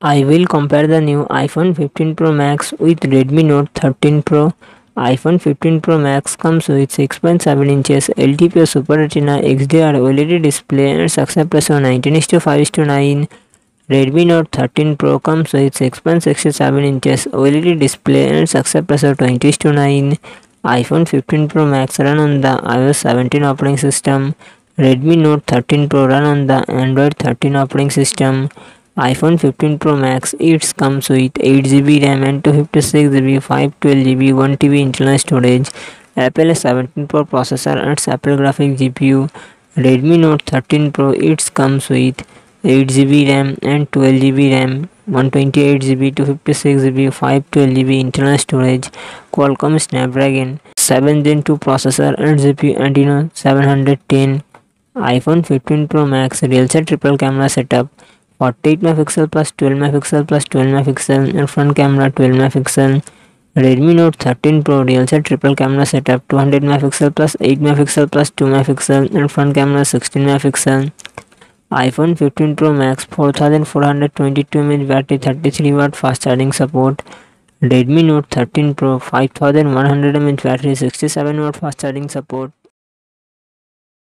I will compare the new iPhone 15 Pro Max with Redmi Note 13 Pro. iPhone 15 Pro Max comes with 6.7 inches LTPO Super Retina XDR OLED display and success ratio 19:5:9. Redmi Note 13 Pro comes with 6.67 inches OLED display and success ratio 20:9. iPhone 15 Pro Max run on the iOS 17 operating system. Redmi Note 13 Pro run on the Android 13 operating system. iPhone 15 Pro Max it comes with 8GB RAM and 256GB, 512GB, 1TB internal storage. Apple A17 Pro processor and Apple Graphics GPU. Redmi Note 13 Pro it comes with 8GB RAM and 12GB RAM, 128GB, 256GB, 512GB internal storage. Qualcomm Snapdragon 7 Gen 2 processor and GPU Adreno 710. iPhone 15 Pro Max real set triple camera setup forty eight mega pixel plus twelve mega pixel plus twelve mega pixel and front camera twelve mega pixel Redmi Note thirteen Pro real से triple camera setup two hundred mega pixel plus eight mega pixel plus two mega pixel and front camera sixteen mega pixel iPhone 15 Pro Max 4422 mAh battery 33 watt fast charging support. Redmi Note 13 Pro 5100 mAh battery 67 watt fast charging support